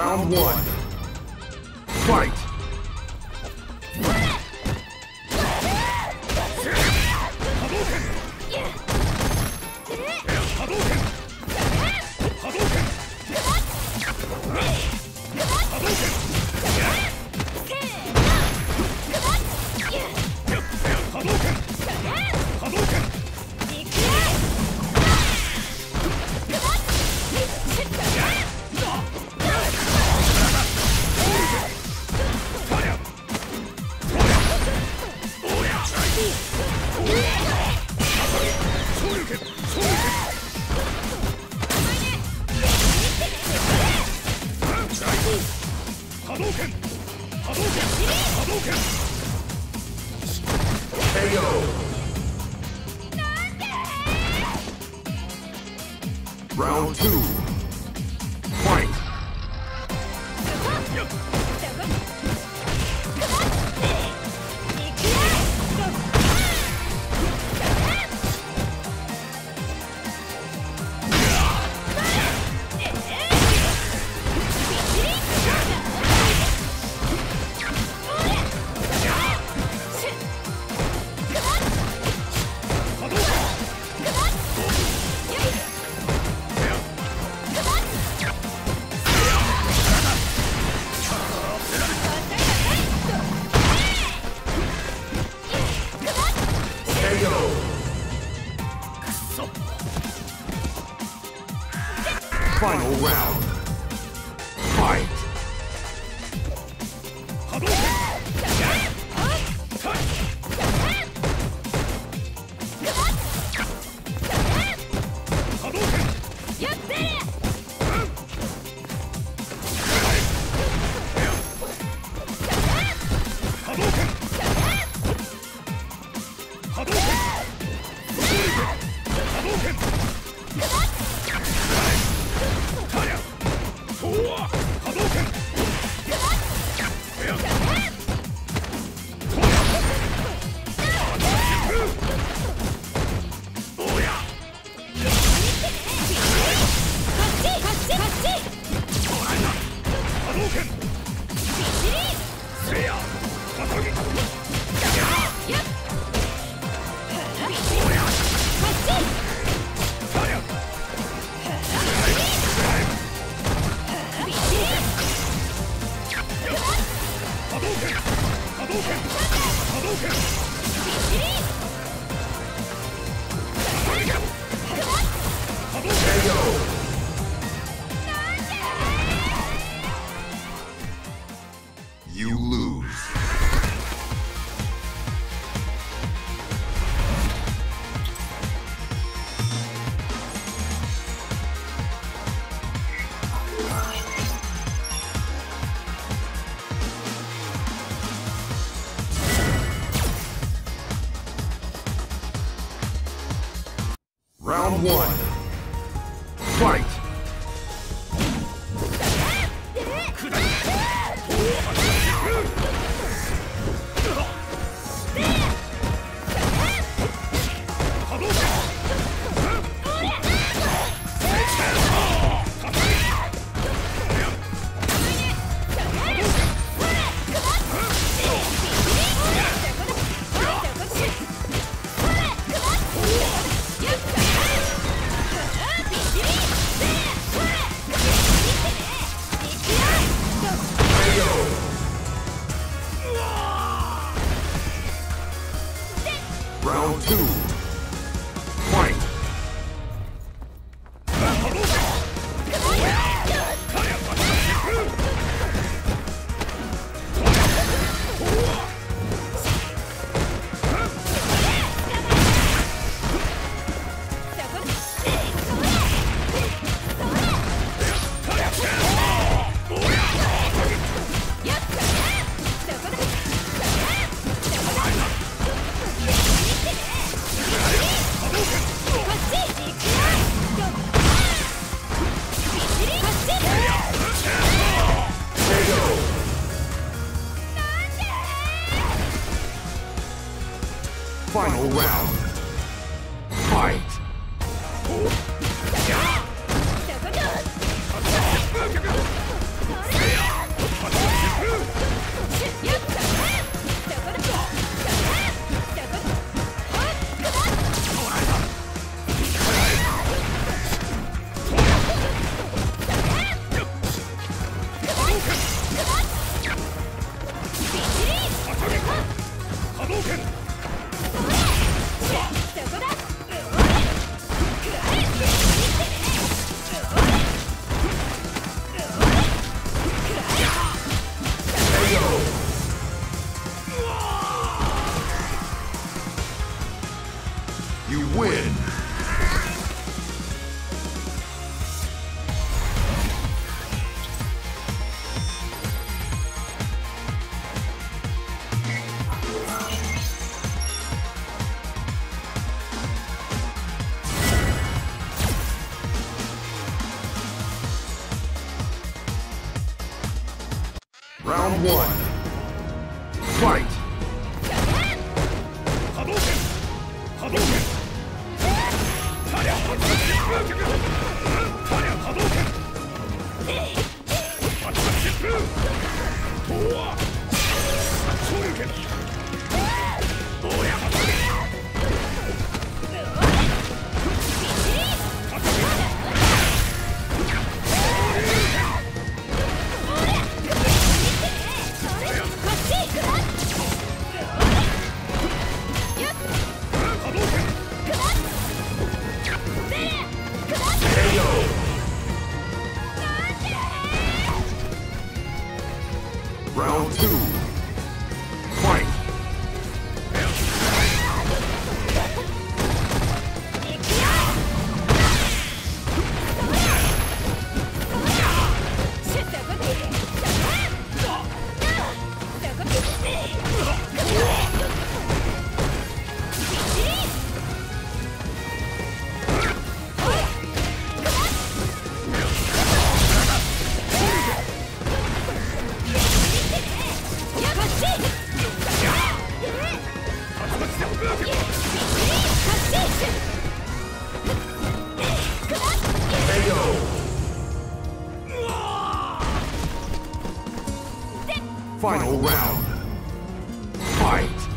Round one. Fight! KO! Round two. KO! Final round. You lose. Round one. Final round. Fight! One. Fight! Round two. Final round. Fight!